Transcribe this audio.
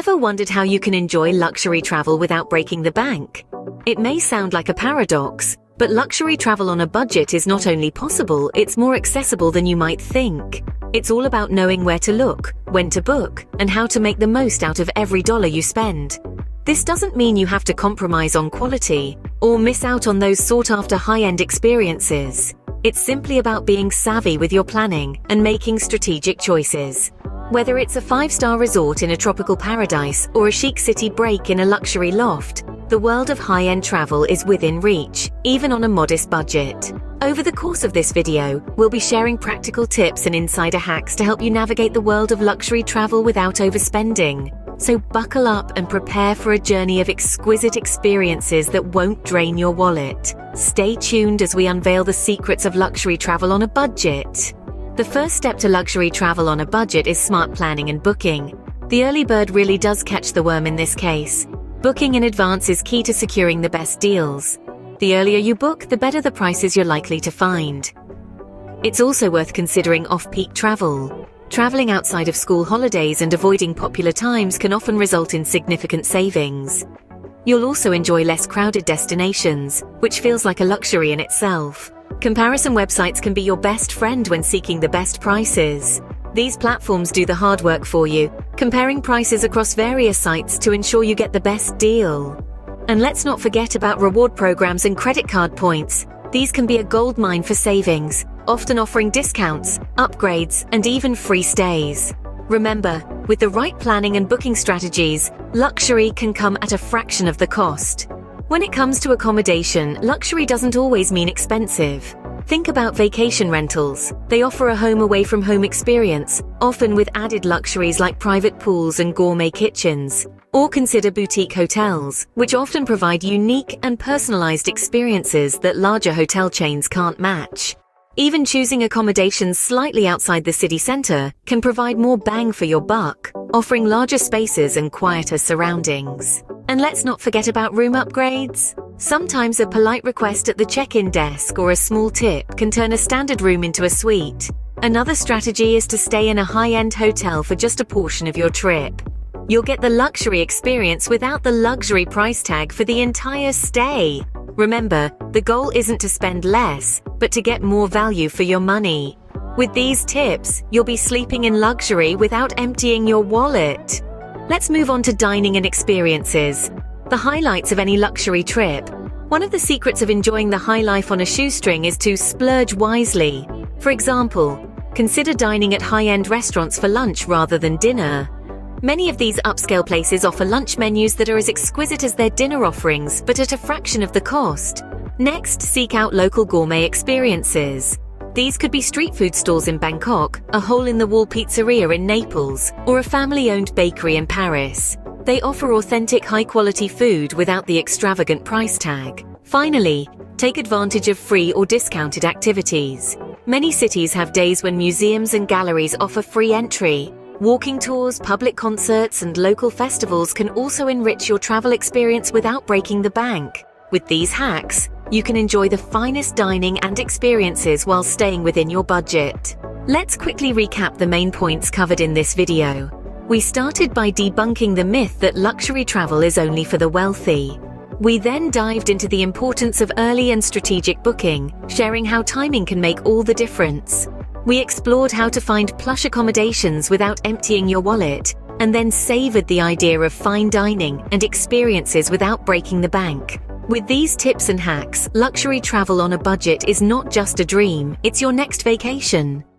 Ever wondered how you can enjoy luxury travel without breaking the bank? It may sound like a paradox, but luxury travel on a budget is not only possible, it's more accessible than you might think. It's all about knowing where to look, when to book, and how to make the most out of every dollar you spend. This doesn't mean you have to compromise on quality or miss out on those sought after high end experiences. It's simply about being savvy with your planning and making strategic choices. Whether it's a five star resort in a tropical paradise or a chic city break in a luxury loft, the world of high end travel is within reach, even on a modest budget. Over the course of this video, we'll be sharing practical tips and insider hacks to help you navigate the world of luxury travel without overspending. So buckle up and prepare for a journey of exquisite experiences that won't drain your wallet. Stay tuned as we unveil the secrets of luxury travel on a budget. The first step to luxury travel on a budget is smart planning and booking. The early bird really does catch the worm in this case. Booking in advance is key to securing the best deals. The earlier you book, the better the prices you're likely to find. It's also worth considering off-peak travel. Traveling outside of school holidays and avoiding popular times can often result in significant savings. You'll also enjoy less crowded destinations, which feels like a luxury in itself. Comparison websites can be your best friend when seeking the best prices. These platforms do the hard work for you, comparing prices across various sites to ensure you get the best deal. And let's not forget about reward programs and credit card points. These can be a goldmine for savings, often offering discounts, upgrades, and even free stays. Remember, with the right planning and booking strategies, luxury can come at a fraction of the cost. When it comes to accommodation, luxury doesn't always mean expensive. Think about vacation rentals. They offer a home away from home experience, often with added luxuries like private pools and gourmet kitchens. Or consider boutique hotels, which often provide unique and personalized experiences that larger hotel chains can't match. Even choosing accommodations slightly outside the city centre can provide more bang for your buck, offering larger spaces and quieter surroundings. And let's not forget about room upgrades. Sometimes a polite request at the check-in desk or a small tip can turn a standard room into a suite. Another strategy is to stay in a high-end hotel for just a portion of your trip. You'll get the luxury experience without the luxury price tag for the entire stay. Remember, the goal isn't to spend less, but to get more value for your money. With these tips, you'll be sleeping in luxury without emptying your wallet. Let's move on to dining and experiences. The highlights of any luxury trip. One of the secrets of enjoying the high life on a shoestring is to splurge wisely. For example, consider dining at high-end restaurants for lunch rather than dinner. Many of these upscale places offer lunch menus that are as exquisite as their dinner offerings, but at a fraction of the cost. Next, seek out local gourmet experiences. These could be street food stalls in Bangkok, a hole-in-the-wall pizzeria in Naples, or a family-owned bakery in Paris. They offer authentic high-quality food without the extravagant price tag. Finally, take advantage of free or discounted activities. Many cities have days when museums and galleries offer free entry. Walking tours, public concerts, and local festivals can also enrich your travel experience without breaking the bank. With these hacks, you can enjoy the finest dining and experiences while staying within your budget. Let's quickly recap the main points covered in this video. We started by debunking the myth that luxury travel is only for the wealthy. We then dived into the importance of early and strategic booking, sharing how timing can make all the difference. We explored how to find plush accommodations without emptying your wallet, and then savored the idea of fine dining and experiences without breaking the bank. With these tips and hacks, luxury travel on a budget is not just a dream, it's your next vacation.